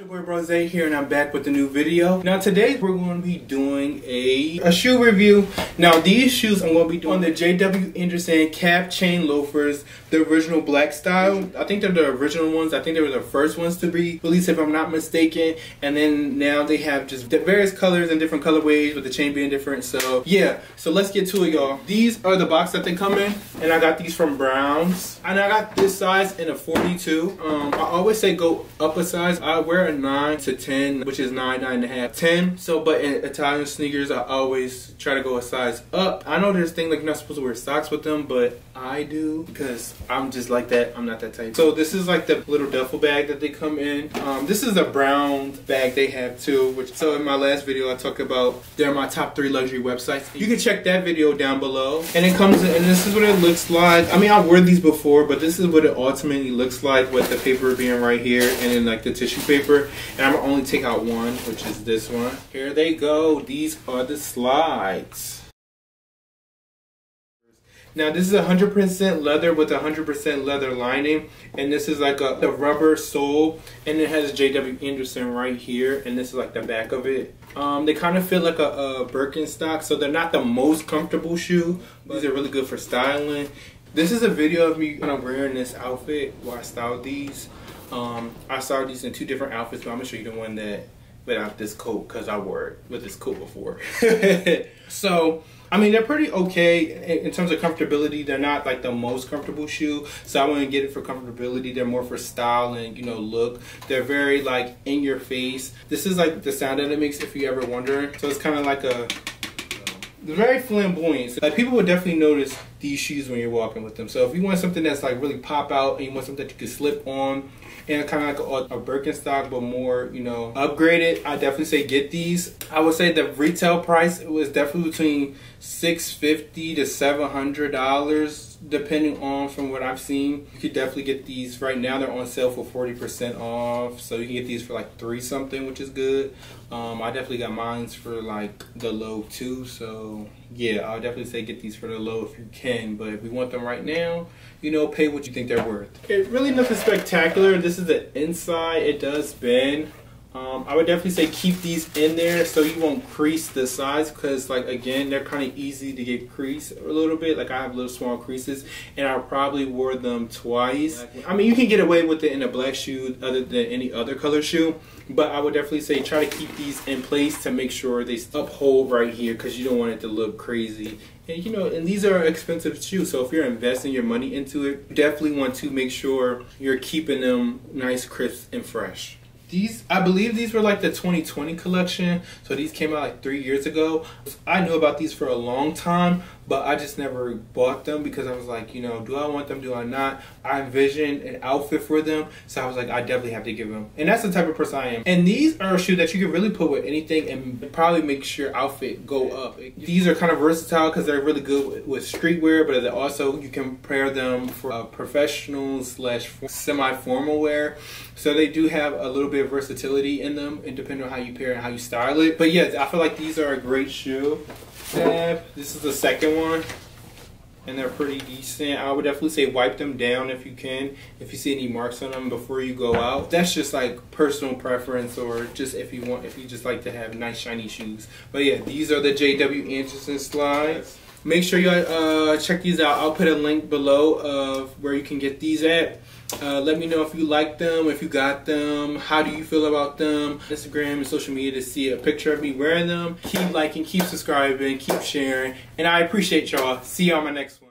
your boy Brose here and I'm back with a new video. Now today we're going to be doing a, a shoe review. Now these shoes I'm going to be doing the JW Anderson cap chain loafers, the original black style. I think they're the original ones. I think they were the first ones to be released if I'm not mistaken. And then now they have just various colors and different colorways with the chain being different. So yeah, so let's get to it y'all. These are the box that they come in and I got these from Browns. And I got this size in a 42. Um, I always say go up a size. I wear a 9 to 10, which is 9, 9 and a half, 10. So, but in Italian sneakers, I always try to go a size up. I know there's thing like you're not supposed to wear socks with them, but I do because I'm just like that. I'm not that type. So this is like the little duffel bag that they come in. Um, this is a brown bag they have too, which so in my last video I talked about they're my top three luxury websites. You can check that video down below. And it comes in, and this is what it looks like. I mean, I've worn these before, but this is what it ultimately looks like with the paper being right here and then like the tissue paper. And I'm gonna only take out one, which is this one. Here they go. These are the slides. Now this is 100% leather with 100% leather lining and this is like a, a, rubber sole and it has JW Anderson right here and this is like the back of it. Um, they kind of feel like a, a Birkenstock so they're not the most comfortable shoe but these are really good for styling. This is a video of me when I'm wearing this outfit while I styled these. Um, I styled these in two different outfits but I'm to show you the one that without this coat because I wore it with this coat before. so I mean, they're pretty okay in terms of comfortability. They're not like the most comfortable shoe, so I wouldn't get it for comfortability. They're more for style and you know look. They're very like in your face. This is like the sound that it makes if you ever wonder. So it's kind of like a very flamboyant. So, like people would definitely notice these shoes when you're walking with them. So if you want something that's like really pop out and you want something that you can slip on and kind of like a, a Birkenstock but more, you know, upgraded, I definitely say get these. I would say the retail price was definitely between 650 to 700 dollars depending on from what I've seen. You could definitely get these right now. They're on sale for 40% off. So you can get these for like three something, which is good. Um, I definitely got mines for like the low too. So yeah, I'll definitely say get these for the low if you can. But if we want them right now, you know, pay what you think they're worth. It really nothing spectacular. This is the inside. It does bend. Um, I would definitely say keep these in there so you won't crease the sides because like again they're kind of easy to get creased a little bit. Like I have little small creases and I probably wore them twice. I mean you can get away with it in a black shoe other than any other color shoe but I would definitely say try to keep these in place to make sure they uphold right here because you don't want it to look crazy. And you know and these are expensive shoes so if you're investing your money into it definitely want to make sure you're keeping them nice crisp and fresh these I believe these were like the 2020 collection. So these came out like three years ago. I knew about these for a long time but I just never bought them because I was like, you know, do I want them? Do I not? I envisioned an outfit for them, so I was like, I definitely have to give them. And that's the type of person I am. And these are a shoe that you can really put with anything and probably makes your outfit go up. These are kind of versatile because they're really good with streetwear, but also you can pair them for uh, professional slash semi-formal wear. So they do have a little bit of versatility in them, and depending on how you pair and how you style it. But yeah, I feel like these are a great shoe. This is the second one. And they're pretty decent. I would definitely say wipe them down if you can. If you see any marks on them before you go out. That's just like personal preference or just if you want, if you just like to have nice shiny shoes. But yeah, these are the JW Anderson slides. Make sure you uh, check these out. I'll put a link below of where you can get these at. Uh, let me know if you like them, if you got them, how do you feel about them. Instagram and social media to see a picture of me wearing them. Keep liking, keep subscribing, keep sharing, and I appreciate y'all. See you on my next one.